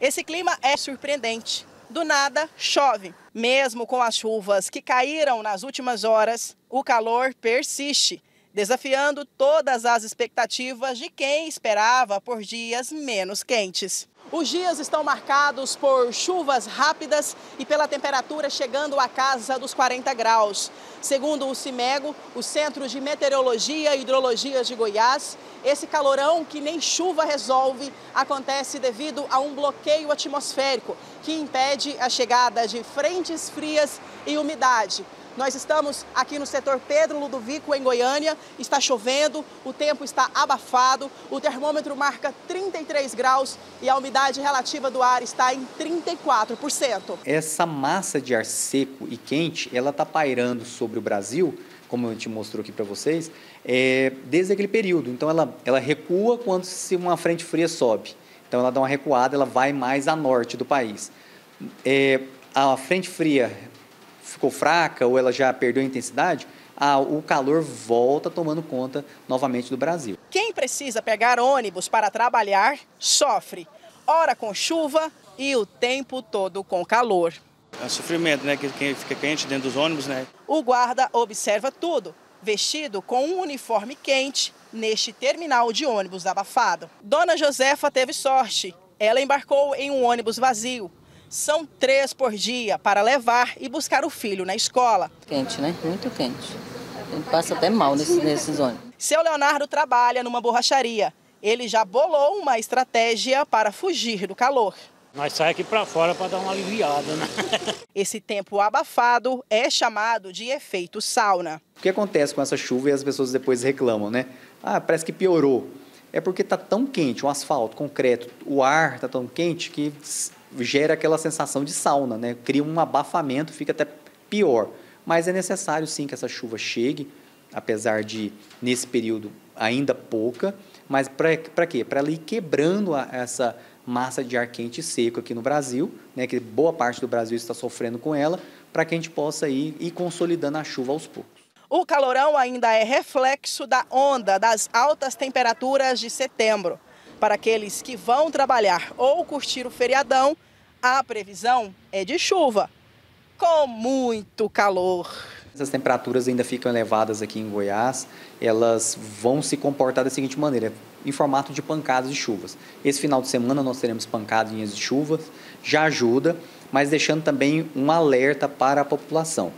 Esse clima é surpreendente. Do nada, chove. Mesmo com as chuvas que caíram nas últimas horas, o calor persiste, desafiando todas as expectativas de quem esperava por dias menos quentes. Os dias estão marcados por chuvas rápidas e pela temperatura chegando à casa dos 40 graus. Segundo o CIMEGO, o Centro de Meteorologia e Hidrologia de Goiás, esse calorão que nem chuva resolve acontece devido a um bloqueio atmosférico que impede a chegada de frentes frias e umidade. Nós estamos aqui no setor Pedro Ludovico, em Goiânia. Está chovendo, o tempo está abafado, o termômetro marca 33 graus e a umidade relativa do ar está em 34%. Essa massa de ar seco e quente, ela está pairando sobre o Brasil, como a gente mostrou aqui para vocês, é, desde aquele período. Então, ela, ela recua quando se uma frente fria sobe. Então, ela dá uma recuada, ela vai mais a norte do país. É, a frente fria ficou fraca ou ela já perdeu a intensidade, ah, o calor volta tomando conta novamente do Brasil. Quem precisa pegar ônibus para trabalhar sofre, ora com chuva e o tempo todo com calor. É um sofrimento, né? Que fica quente dentro dos ônibus, né? O guarda observa tudo, vestido com um uniforme quente neste terminal de ônibus abafado. Dona Josefa teve sorte. Ela embarcou em um ônibus vazio são três por dia para levar e buscar o filho na escola. Quente, né? Muito quente. A gente passa até mal nesses, nesses ônibus. Seu Leonardo trabalha numa borracharia. Ele já bolou uma estratégia para fugir do calor. Nós saímos aqui para fora para dar uma aliviada, né? Esse tempo abafado é chamado de efeito sauna. O que acontece com essa chuva e as pessoas depois reclamam, né? Ah, parece que piorou. É porque está tão quente, o asfalto, o concreto, o ar está tão quente que gera aquela sensação de sauna, né? Cria um abafamento, fica até pior. Mas é necessário sim que essa chuva chegue, apesar de nesse período ainda pouca, mas para quê? Para ir quebrando a, essa massa de ar quente e seco aqui no Brasil, né, que boa parte do Brasil está sofrendo com ela, para que a gente possa ir, ir consolidando a chuva aos poucos. O calorão ainda é reflexo da onda das altas temperaturas de setembro. Para aqueles que vão trabalhar ou curtir o feriadão, a previsão é de chuva, com muito calor. As temperaturas ainda ficam elevadas aqui em Goiás, elas vão se comportar da seguinte maneira, em formato de pancadas de chuvas. Esse final de semana nós teremos pancadinhas de chuvas, já ajuda, mas deixando também um alerta para a população.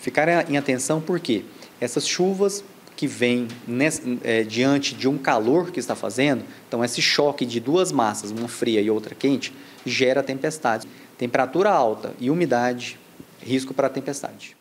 Ficar em atenção porque essas chuvas que vem nesse, é, diante de um calor que está fazendo, então esse choque de duas massas, uma fria e outra quente, gera tempestade. Temperatura alta e umidade, risco para tempestade.